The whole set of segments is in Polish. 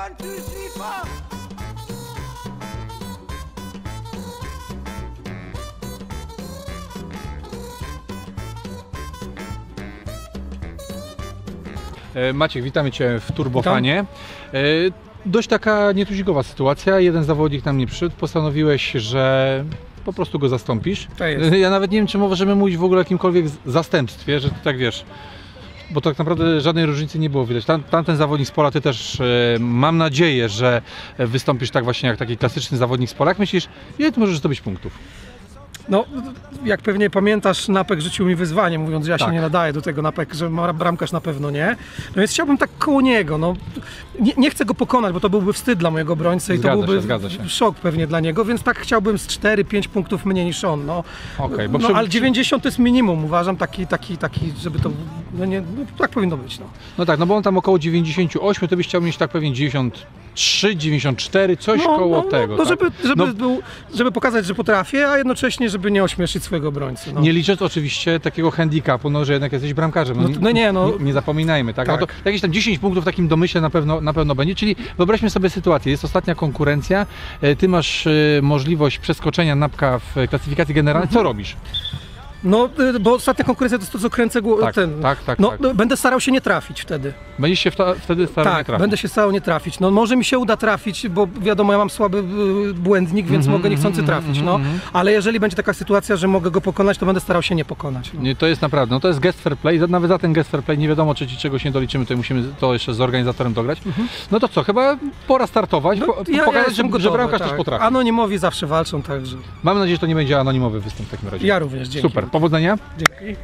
One, two, three, four. E, Maciek, witamy Cię w Turbofanie. E, Dość taka nietuzinkowa sytuacja. Jeden zawodnik nam nie przyszedł. Postanowiłeś, że po prostu go zastąpisz. Ja nawet nie wiem, czy możemy mówić w ogóle o jakimkolwiek zastępstwie, że ty tak wiesz. Bo tak naprawdę żadnej różnicy nie było widać. Tam, tamten zawodnik z pola, ty też e, mam nadzieję, że wystąpisz tak właśnie jak taki klasyczny zawodnik z pola. Jak myślisz, ile ty możesz zdobyć punktów? No, jak pewnie pamiętasz, Napek rzucił mi wyzwanie, mówiąc, że ja Tak. się nie nadaję do tego Napek, że bramkarz na pewno nie. No więc chciałbym tak koło niego. No, nie, nie chcę go pokonać, bo to byłby wstyd dla mojego obrońcy i Zgadza to się, byłby się. szok pewnie dla niego, więc tak chciałbym z 4-5 punktów mniej niż on. No, Okej, bo no przy- ale 90 to jest minimum, uważam, taki, taki, taki żeby to, no nie, no, tak powinno być. No. No tak, no bo on tam około 98, to byś chciał mieć tak pewnie 93, 94, coś No, koło no, tego. No, tak? żeby, żeby, No, był, żeby pokazać, że potrafię, a jednocześnie, żeby nie ośmieszyć swojego obrońcy. No. Nie licząc oczywiście takiego handicapu, no, że jednak jesteś bramkarzem. No, to- no nie, no. Nie, nie zapominajmy, tak? Tak. No to jakieś tam 10 punktów w takim domyśle na pewno, na pewno będzie, czyli wyobraźmy sobie sytuację, jest ostatnia konkurencja, e, ty masz e, możliwość przeskoczenia napka w klasyfikacji generalnej, Mhm. co robisz? No, y, bo ostatnia konkurencja to jest to, co kręcę głową. Tak, ten. tak, tak, No, tak. będę starał się nie trafić wtedy. Będziesz się wtedy starał nie tak, trafić. będę się starał nie trafić. No, może mi się uda trafić, bo wiadomo, ja mam słaby y, błędnik, więc Mhm, mogę niechcący mhm, trafić. mhm, No. mhm. Ale jeżeli będzie taka sytuacja, że mogę go pokonać, to będę starał się nie pokonać. No. Nie, to jest naprawdę, no to jest gest fair play, nawet za ten gest fair play nie wiadomo, czy ci czegoś nie doliczymy, to musimy to jeszcze z organizatorem dograć. No to co, chyba pora startować, No, po, pokazać, że, jestem że gotowy, bramkarz tak. też potrafi. Anonimowi zawsze walczą, także Mam nadzieję, że to nie będzie anonimowy występ w takim razie. ja również, dzięki. Super, powodzenia. Dzięki.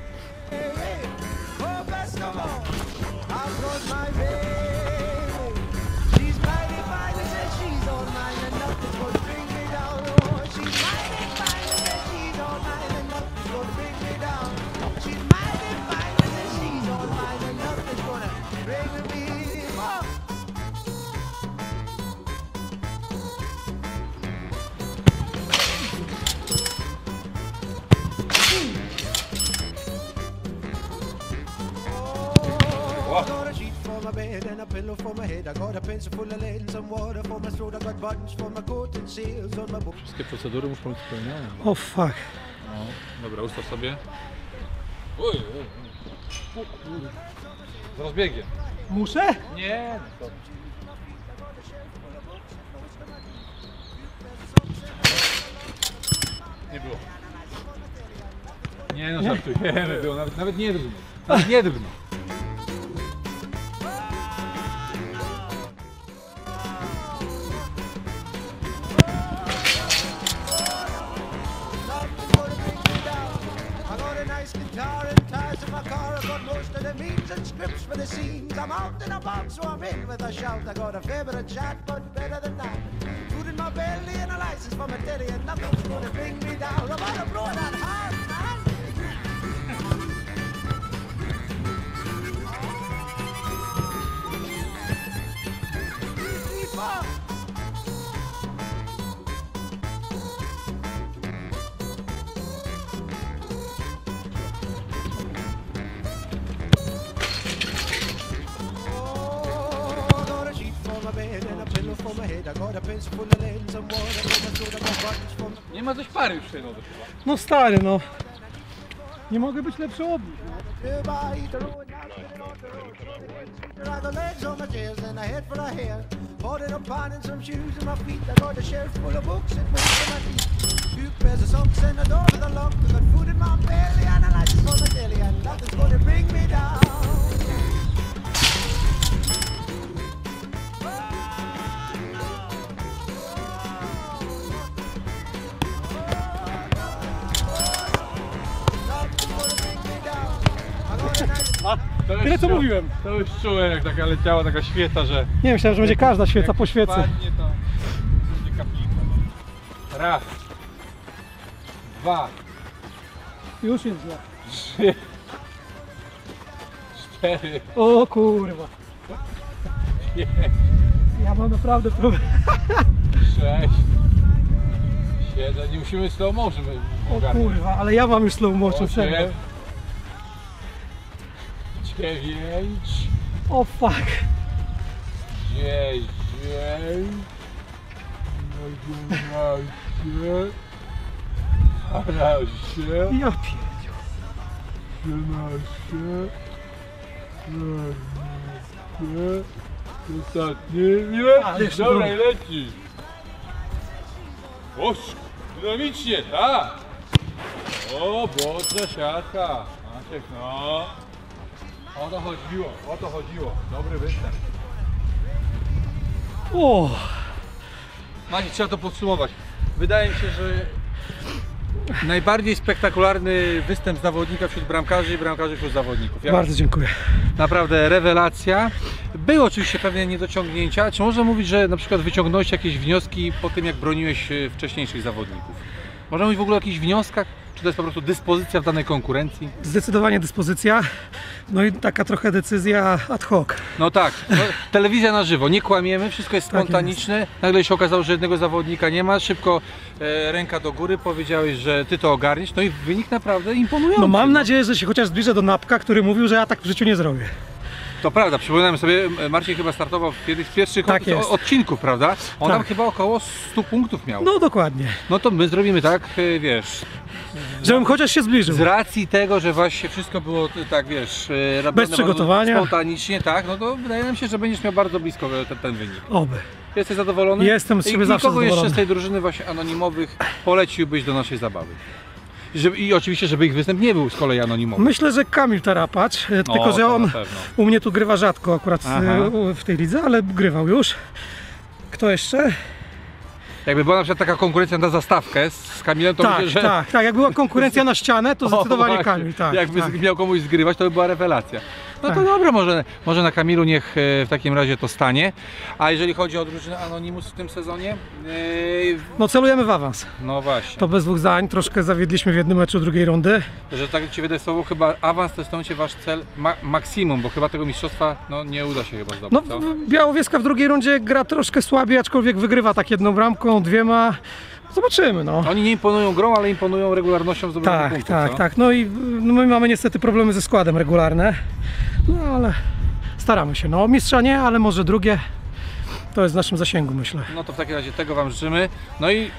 And a pillow for my head. I got a pencil full of lead and some water for my throat. I got buttons for my coat and seals on my boots. Wszystkie procedury muszą być spełnione. O fuck. No, dobra, ustaw sobie. Oj, oj, oj. Z rozbiegiem. Muszę? Nie, no to... Nie było. Nie no, żartujemy, było nawet, nawet nie drgnął. Nawet nie drgnął. Nice guitar and ties in my car. I got most of the means and scripts for the scenes. I'm out and about, so I'm in with a shout. I got a fair bit chat, but better than that. Food in my belly and a license for my daddy, and nothing's gonna bring me down. I'm gonna blow that hard, Nie ma coś pary już tej lody chyba. No stary, no. Nie mogę być lepszy od nich. Goodbye, a To już Tyle co czu- mówiłem. To już czułem jak taka leciała taka świeca, że... Nie, myślałem, że będzie każda świeca jak po świecy. Spadnie, to będzie kaplica. Raz. Dwa. Już jest źle. Trzy. Cztery. O kurwa. Pięć. Ja mam naprawdę problem. Sześć. Siedem. Nie musimy slow motion O kurwa, ale ja mam już slow motion, serio. Dziewięć. O fuck. Dziesięć. Dzień. Osiemnaście. Dwanaście. Ja pierdziu. Trzynaście. Czternaście. Ostatni. Leci. Dobra, leci. Oż, dynamicznie, tak. O, mocna siatka. Maciek, no. O to chodziło, o to chodziło. Dobry występ. O, Maciek, trzeba to podsumować. Wydaje mi się, że najbardziej spektakularny występ zawodnika wśród bramkarzy i bramkarzy wśród zawodników. Ja bardzo dziękuję. Naprawdę rewelacja. Były oczywiście pewne niedociągnięcia. Czy można mówić, że na przykład wyciągnąłeś jakieś wnioski po tym, jak broniłeś e, wcześniejszych zawodników? Można mówić w ogóle o jakichś wnioskach? Czy to jest po prostu dyspozycja w danej konkurencji? Zdecydowanie dyspozycja. No i taka trochę decyzja ad hoc. No tak, no, telewizja na żywo, nie kłamiemy, wszystko jest Tak spontaniczne. Nagle się okazało, że jednego zawodnika nie ma, szybko e, ręka do góry, powiedziałeś, że ty to ogarniesz, no i wynik naprawdę imponujący. No mam nadzieję, że się chociaż zbliżę do Napka, który mówił, że ja tak w życiu nie zrobię. To prawda, przypominam sobie, Marcin chyba startował w jednym z pierwszych Tak od, odcinków, prawda? On tam Tak. chyba około 100 punktów miał. No dokładnie. No to my zrobimy tak, e, wiesz, Żebym chociaż się zbliżył. z racji tego, że właśnie wszystko było e, tak, wiesz, e, Bez przygotowania. spontanicznie, tak, no to wydaje nam się, że będziesz miał bardzo blisko ten, ten wynik. Oby. Jesteś zadowolony? Jestem z I siebie zawsze Kogo jeszcze zadowolony. z tej drużyny właśnie anonimowych poleciłbyś do naszej zabawy? I Żeby, I oczywiście, żeby ich występ nie był z kolei anonimowy. Myślę, że Kamil Tarapacz, e, tylko O, że to on u mnie tu grywa rzadko akurat Aha. e, u- w tej lidze, ale grywał już. Kto jeszcze? Jakby była na przykład taka konkurencja na zastawkę z, Kamilem, to tak, myślę, że... tak, tak. Jak była konkurencja na ścianę, to zdecydowanie. Kamil. Tak, Jakby tak. miał komuś zgrywać, to by była rewelacja. No to Tak. dobra, może, może na Kamilu niech e, w takim razie to stanie. A jeżeli chodzi o drużynę Anonymous w tym sezonie, e, No celujemy w awans. no właśnie, To bez dwóch zdań. Troszkę zawiedliśmy w jednym meczu drugiej rundy. że tak Ci wydaje słowo, chyba awans to jest momencie Wasz cel ma maksimum, bo chyba tego mistrzostwa no, nie uda się chyba zdobyć, No co? Białowieska w drugiej rundzie gra troszkę słabiej, aczkolwiek wygrywa tak jedną bramką, dwiema. Zobaczymy, no. Oni nie imponują grą, ale imponują regularnością zdobywania Tak, punktów, tak, co? tak. No i no my mamy niestety problemy ze składem regularne. No ale staramy się. No mistrza nie, ale może drugie. To jest w naszym zasięgu, myślę. No to w takim razie tego Wam życzymy. No i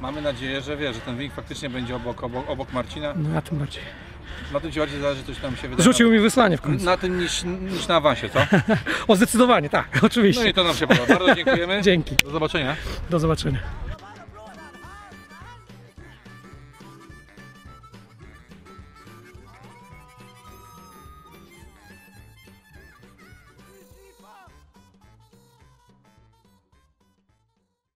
mamy nadzieję, że wie, że ten wynik faktycznie będzie obok, obok, obok Marcina. No ja tym bardziej. Na tym Ci bardziej zależy, coś tam się wydaje. Rzucił mi wysłanie w końcu. Na tym niż, niż na awansie, co? O, zdecydowanie, tak, No oczywiście. i to nam się podoba. Bardzo dziękujemy. Dzięki. Do zobaczenia. Do zobaczenia.